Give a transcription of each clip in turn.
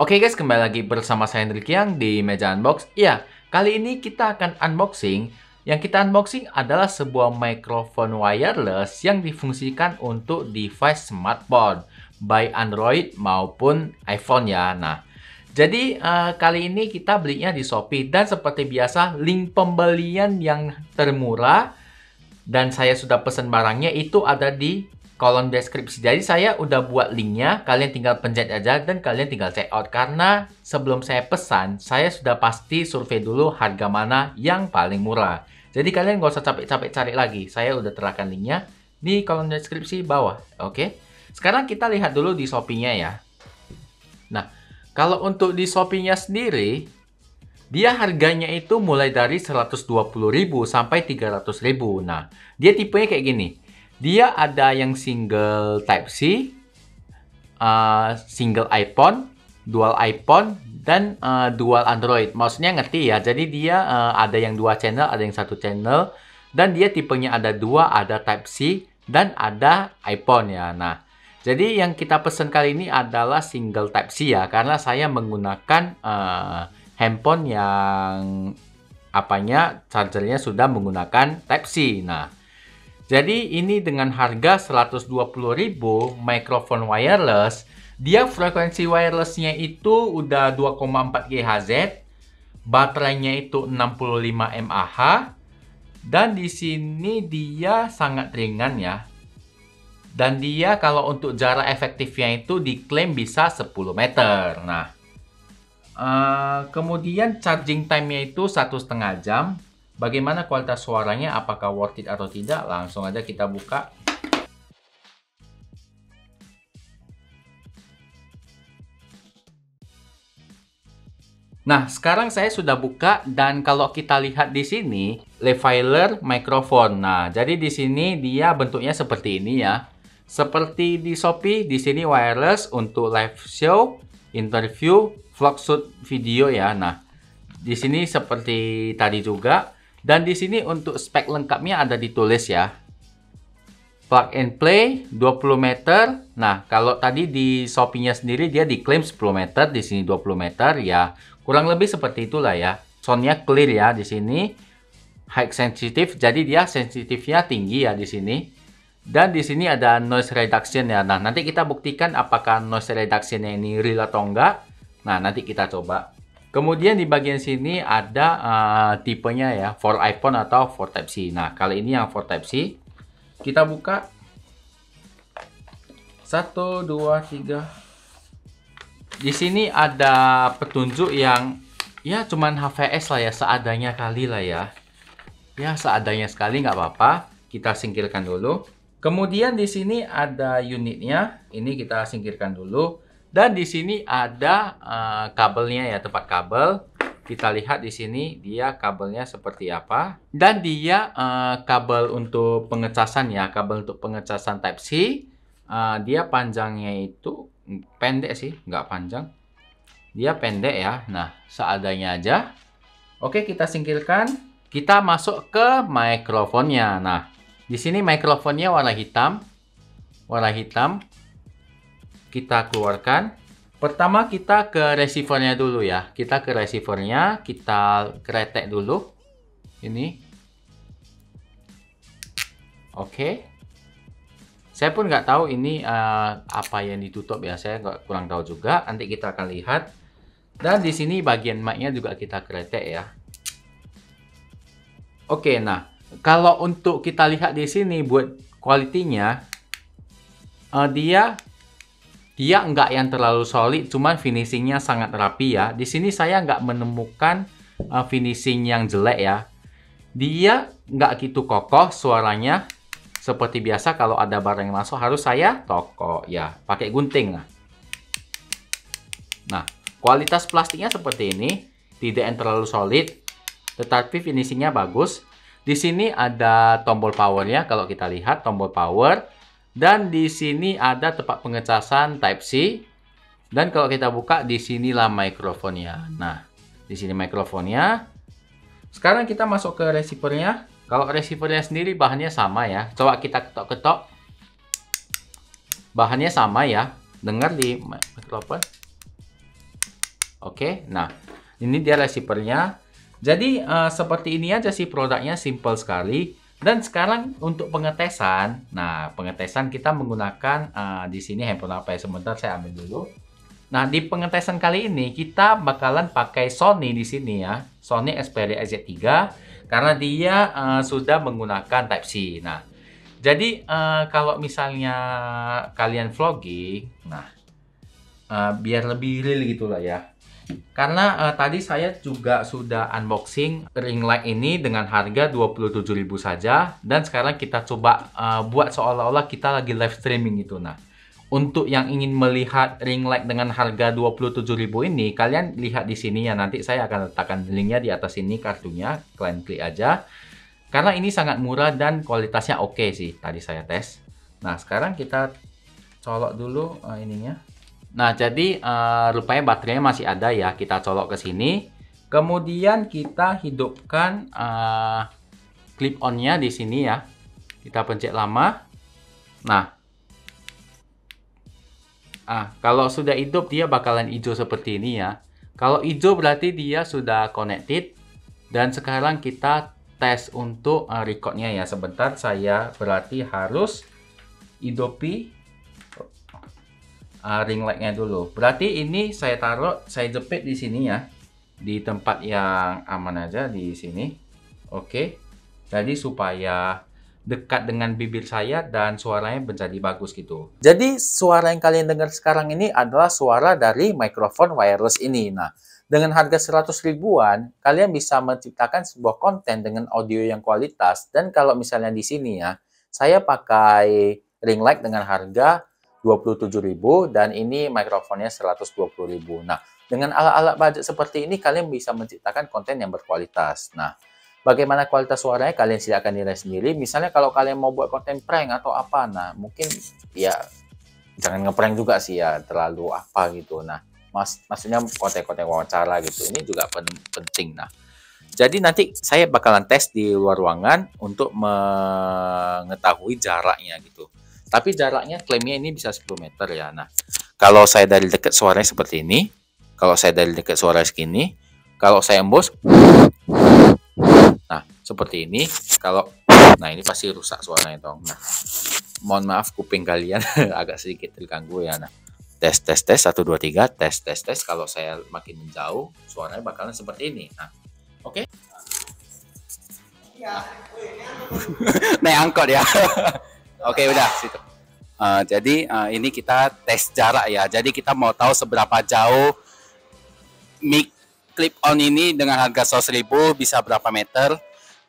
Oke guys, kembali lagi bersama saya Hendrik Yang di Meja Unbox. Iya, kali ini kita akan unboxing. Yang kita unboxing adalah sebuah mikrofon wireless yang difungsikan untuk device smartphone, by Android maupun iPhone ya. Nah, jadi uh, kali ini kita belinya di Shopee dan seperti biasa link pembelian yang termurah dan saya sudah pesan barangnya itu ada di kolom deskripsi. Jadi saya udah buat linknya, kalian tinggal pencet aja dan kalian tinggal check out. Karena sebelum saya pesan, saya sudah pasti survei dulu harga mana yang paling murah. Jadi kalian nggak usah capek-capek cari lagi. Saya udah terapkan linknya di kolom deskripsi bawah. Oke. Sekarang kita lihat dulu di Shopee-nya ya. Nah, kalau untuk di Shopee-nya sendiri, dia harganya itu mulai dari 120.000 sampai 300.000. Nah, dia tipenya kayak gini. Dia ada yang single Type C, uh, single iPhone, dual iPhone, dan uh, dual Android. Maksudnya ngerti ya. Jadi dia uh, ada yang dua channel, ada yang satu channel, dan dia tipenya ada dua, ada Type C dan ada iPhone ya. Nah, jadi yang kita pesan kali ini adalah single Type C ya, karena saya menggunakan uh, handphone yang apanya chargernya sudah menggunakan Type C. Nah, jadi ini dengan harga 120.000 mikrofon wireless, dia frekuensi wirelessnya itu udah 2,4 GHz, baterainya itu 65 mAh, dan di sini dia sangat ringan ya. Dan dia kalau untuk jarak efektifnya itu diklaim bisa 10 meter. Nah, uh, kemudian charging time-nya itu satu setengah jam Bagaimana kualitas suaranya? Apakah worth it atau tidak? Langsung aja kita buka. Nah, sekarang saya sudah buka dan kalau kita lihat di sini, Leviler microphone. Nah, jadi di sini dia bentuknya seperti ini ya. Seperti di Shopee, di sini wireless untuk live show, interview, vlog shoot video ya. Nah, di sini seperti tadi juga dan di sini untuk spek lengkapnya ada ditulis ya. Plug and play 20 meter. Nah, kalau tadi di Shopee-nya sendiri dia diklaim 10 meter, di sini 20 meter ya. Kurang lebih seperti itulah ya. Soundnya clear ya di sini. High sensitive, jadi dia sensitifnya tinggi ya di sini. Dan di sini ada noise reduction ya. Nah, nanti kita buktikan apakah noise reduction-nya ini real atau enggak. Nah, nanti kita coba. Kemudian di bagian sini ada uh, tipenya ya, for iPhone atau for Type C. Nah, kali ini yang for Type C. Kita buka. 1 2 3. Di sini ada petunjuk yang ya cuman HVS lah ya, seadanya kali lah ya. Ya, seadanya sekali nggak apa-apa. Kita singkirkan dulu. Kemudian di sini ada unitnya. Ini kita singkirkan dulu. Dan di sini ada uh, kabelnya ya, tempat kabel. Kita lihat di sini dia kabelnya seperti apa. Dan dia uh, kabel untuk pengecasan ya, kabel untuk pengecasan Type C. Uh, dia panjangnya itu pendek sih, nggak panjang. Dia pendek ya. Nah, seadanya aja. Oke, kita singkirkan. Kita masuk ke mikrofonnya. Nah, di sini mikrofonnya warna hitam. Warna hitam kita keluarkan. Pertama kita ke receivernya dulu ya. Kita ke receivernya, kita kretek dulu. Ini. Oke. Saya pun nggak tahu ini uh, apa yang ditutup ya. Saya nggak kurang tahu juga. Nanti kita akan lihat. Dan di sini bagian mic-nya juga kita kretek ya. Oke, nah kalau untuk kita lihat di sini buat kualitinya, uh, dia dia enggak yang terlalu solid, cuman finishingnya sangat rapi ya. Di sini saya enggak menemukan uh, finishing yang jelek ya. Dia enggak gitu kokoh suaranya. Seperti biasa kalau ada barang yang masuk harus saya toko ya, pakai gunting lah. Nah, kualitas plastiknya seperti ini, tidak yang terlalu solid, tetapi finishingnya bagus. Di sini ada tombol powernya kalau kita lihat tombol power dan di sini ada tempat pengecasan Type C. Dan kalau kita buka di sinilah mikrofonnya. Nah, di sini mikrofonnya. Sekarang kita masuk ke receivernya. Kalau receivernya sendiri bahannya sama ya. Coba kita ketok-ketok. Bahannya sama ya. Dengar di mikrofon. Oke, nah ini dia receivernya. Jadi uh, seperti ini aja sih produknya simple sekali. Dan sekarang untuk pengetesan, nah pengetesan kita menggunakan uh, di sini handphone apa ya sebentar saya ambil dulu. Nah di pengetesan kali ini kita bakalan pakai Sony di sini ya, Sony Xperia Z3 karena dia uh, sudah menggunakan Type C. Nah jadi uh, kalau misalnya kalian vlogging, nah uh, biar lebih real gitulah ya. Karena uh, tadi saya juga sudah unboxing ring light ini dengan harga 27.000 saja dan sekarang kita coba uh, buat seolah-olah kita lagi live streaming gitu. Nah, untuk yang ingin melihat ring light dengan harga 27.000 ini, kalian lihat di sini ya nanti saya akan letakkan linknya di atas ini kartunya, kalian klik aja. Karena ini sangat murah dan kualitasnya oke okay sih. Tadi saya tes. Nah, sekarang kita colok dulu uh, ininya. Nah, jadi uh, rupanya baterainya masih ada ya. Kita colok ke sini. Kemudian kita hidupkan uh, clip on-nya di sini ya. Kita pencet lama. Nah. Ah, kalau sudah hidup dia bakalan hijau seperti ini ya. Kalau hijau berarti dia sudah connected. Dan sekarang kita tes untuk uh, recordnya ya. Sebentar saya berarti harus hidupi uh, ring lightnya dulu. Berarti ini saya taruh, saya jepit di sini ya. Di tempat yang aman aja di sini. Oke. Jadi supaya dekat dengan bibir saya dan suaranya menjadi bagus gitu. Jadi suara yang kalian dengar sekarang ini adalah suara dari mikrofon wireless ini. Nah, dengan harga 100 ribuan, kalian bisa menciptakan sebuah konten dengan audio yang kualitas. Dan kalau misalnya di sini ya, saya pakai ring light dengan harga 27.000 dan ini mikrofonnya 120.000. Nah, dengan alat-alat budget seperti ini kalian bisa menciptakan konten yang berkualitas. Nah, bagaimana kualitas suaranya kalian silakan nilai sendiri. Misalnya kalau kalian mau buat konten prank atau apa, nah mungkin ya jangan ngeprank juga sih ya terlalu apa gitu. Nah, mas maksudnya konten-konten wawancara gitu ini juga pen penting nah jadi nanti saya bakalan tes di luar ruangan untuk mengetahui jaraknya gitu tapi jaraknya klaimnya ini bisa 10 meter ya. Nah kalau saya dari dekat suaranya seperti ini kalau saya dari dekat suara segini kalau saya embus nah seperti ini kalau nah ini pasti rusak suaranya dong. Nah mohon maaf kuping kalian agak sedikit terganggu ya. Nah tes tes tes satu dua tiga tes tes tes kalau saya makin menjauh suaranya bakalan seperti ini. Nah oke? Okay? ya. naik angkot ya oke udah situ uh, jadi uh, ini kita tes jarak ya jadi kita mau tahu seberapa jauh mic clip on ini dengan harga 100.000 bisa berapa meter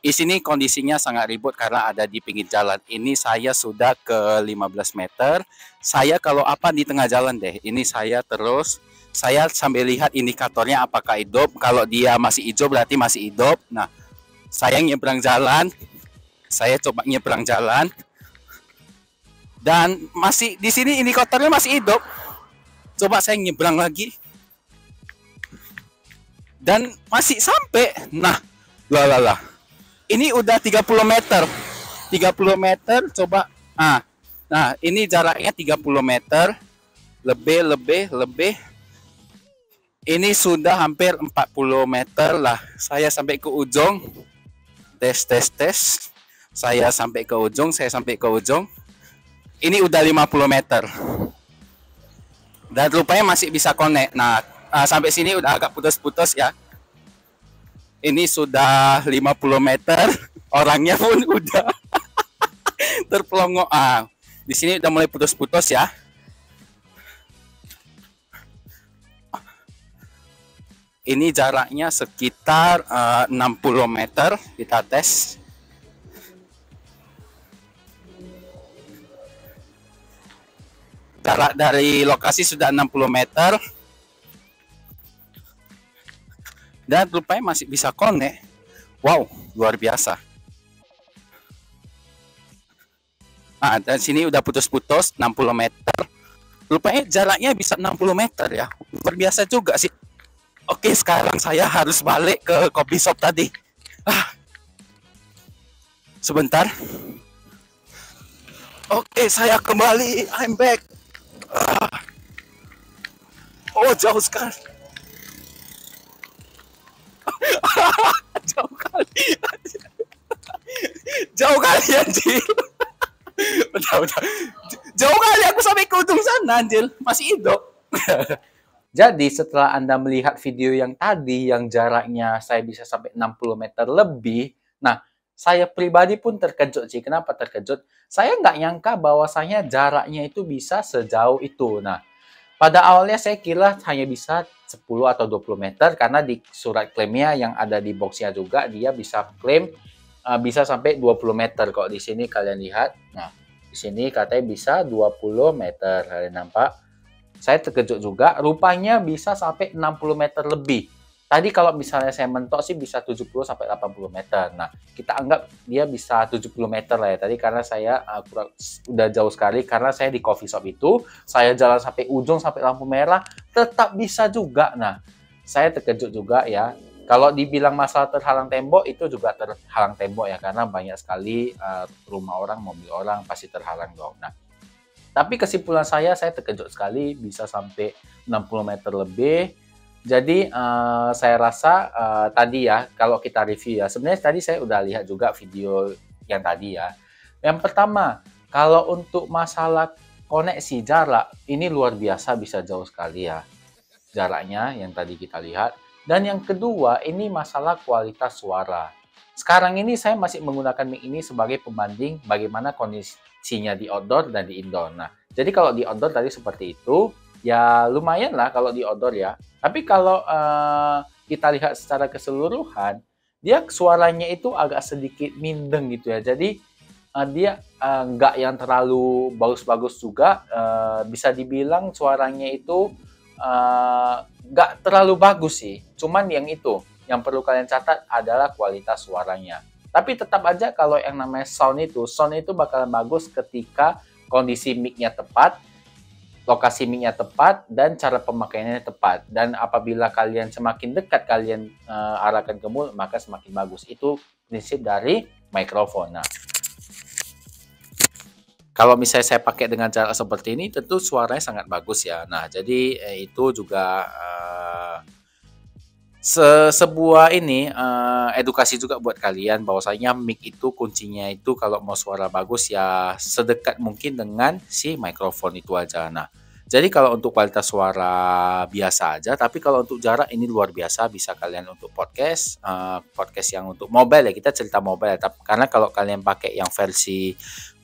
di sini kondisinya sangat ribut karena ada di pinggir jalan. Ini saya sudah ke 15 meter. Saya kalau apa di tengah jalan deh. Ini saya terus saya sambil lihat indikatornya apakah hidup. Kalau dia masih hijau berarti masih hidup. Nah, saya nyebrang jalan. Saya coba nyebrang jalan. Dan masih di sini indikatornya masih hidup. Coba saya nyebrang lagi. Dan masih sampai. Nah, lah ini udah 30 meter. 30 meter coba. Ah nah ini jaraknya 30 meter. Lebih lebih lebih. Ini sudah hampir 40 meter lah. Saya sampai ke ujung. Tes tes tes. Saya sampai ke ujung saya sampai ke ujung ini udah 50 meter. Dan rupanya masih bisa connect. Nah uh, sampai sini udah agak putus-putus ya. Ini sudah 50 meter. Orangnya pun udah terpelongo. Ah di sini udah mulai putus-putus ya. Ini jaraknya sekitar uh, 60 meter. Kita tes jarak dari lokasi sudah 60 meter. Dan rupanya masih bisa connect. Wow luar biasa. Nah dan sini udah putus-putus 60 meter. Rupanya jaraknya bisa 60 meter ya. Luar biasa juga sih. Oke sekarang saya harus balik ke kopi shop tadi. Ah. Sebentar. Oke saya kembali. I'm back jauh sekali jauh kali jauh kali anjir udah jauh kali aku sampai ke ujung sana anjir masih hidup Jadi setelah Anda melihat video yang tadi yang jaraknya saya bisa sampai 60 meter lebih, nah saya pribadi pun terkejut sih. Kenapa terkejut? Saya nggak nyangka bahwasanya jaraknya itu bisa sejauh itu. Nah, pada awalnya saya kira hanya bisa 10 atau 20 meter karena di surat klaimnya yang ada di boxnya juga dia bisa klaim uh, bisa sampai 20 meter kok di sini kalian lihat. Nah, di sini katanya bisa 20 meter. Kalian nampak? Saya terkejut juga, rupanya bisa sampai 60 meter lebih. Tadi kalau misalnya saya mentok sih bisa 70 sampai 80 meter. Nah, kita anggap dia bisa 70 meter lah ya. Tadi karena saya uh, kurang, udah jauh sekali karena saya di coffee shop itu, saya jalan sampai ujung sampai lampu merah, tetap bisa juga. Nah, saya terkejut juga ya. Kalau dibilang masalah terhalang tembok itu juga terhalang tembok ya karena banyak sekali uh, rumah orang, mobil orang pasti terhalang dong. Nah, tapi kesimpulan saya, saya terkejut sekali bisa sampai 60 meter lebih. Jadi uh, saya rasa uh, tadi ya, kalau kita review ya, sebenarnya tadi saya udah lihat juga video yang tadi ya. Yang pertama, kalau untuk masalah koneksi jarak, ini luar biasa bisa jauh sekali ya jaraknya yang tadi kita lihat. Dan yang kedua, ini masalah kualitas suara. Sekarang ini saya masih menggunakan mic ini sebagai pembanding bagaimana kondisinya di outdoor dan di indoor. Nah, jadi kalau di outdoor tadi seperti itu, ya lumayan lah kalau di outdoor ya. Tapi kalau uh, kita lihat secara keseluruhan, dia suaranya itu agak sedikit mindeng gitu ya. Jadi uh, dia uh, yang terlalu bagus-bagus juga. Uh, bisa dibilang suaranya itu nggak uh, terlalu bagus sih. Cuman yang itu yang perlu kalian catat adalah kualitas suaranya. Tapi tetap aja kalau yang namanya sound itu, sound itu bakalan bagus ketika kondisi mic-nya tepat, lokasi mic-nya tepat, dan cara pemakaiannya tepat. Dan apabila kalian semakin dekat kalian uh, arahkan ke mulut, maka semakin bagus. Itu prinsip dari mikrofon. Nah, kalau misalnya saya pakai dengan cara seperti ini, tentu suaranya sangat bagus ya. Nah, jadi eh, itu juga uh, se sebuah ini uh, edukasi juga buat kalian bahwasanya mic itu kuncinya itu kalau mau suara bagus ya sedekat mungkin dengan si mikrofon itu aja. Nah, jadi kalau untuk kualitas suara biasa aja, tapi kalau untuk jarak ini luar biasa bisa kalian untuk podcast, uh, podcast yang untuk mobile ya kita cerita mobile. Tapi karena kalau kalian pakai yang versi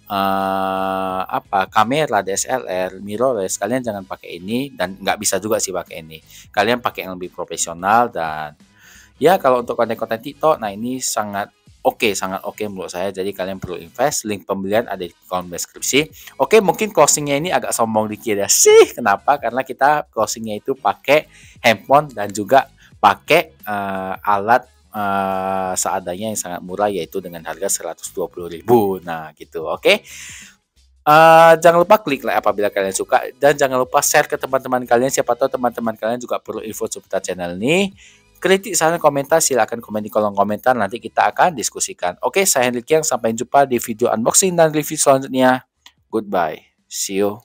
uh, apa kamera DSLR mirrorless kalian jangan pakai ini dan nggak bisa juga sih pakai ini. Kalian pakai yang lebih profesional dan ya kalau untuk konten-konten TikTok nah ini sangat oke okay, sangat oke okay menurut saya. Jadi kalian perlu invest link pembelian ada di kolom deskripsi. Oke okay, mungkin closingnya ini agak sombong dikit ya. Sih kenapa? Karena kita closingnya itu pakai handphone dan juga pakai uh, alat uh, seadanya yang sangat murah yaitu dengan harga 120.000. Nah, gitu. Oke. Okay? Uh, eh, jangan lupa klik like apabila kalian suka dan jangan lupa share ke teman-teman kalian siapa tahu teman-teman kalian juga perlu info seputar channel ini kritik saran komentar silahkan komen di kolom komentar nanti kita akan diskusikan oke saya Hendrik yang sampai jumpa di video unboxing dan review selanjutnya goodbye see you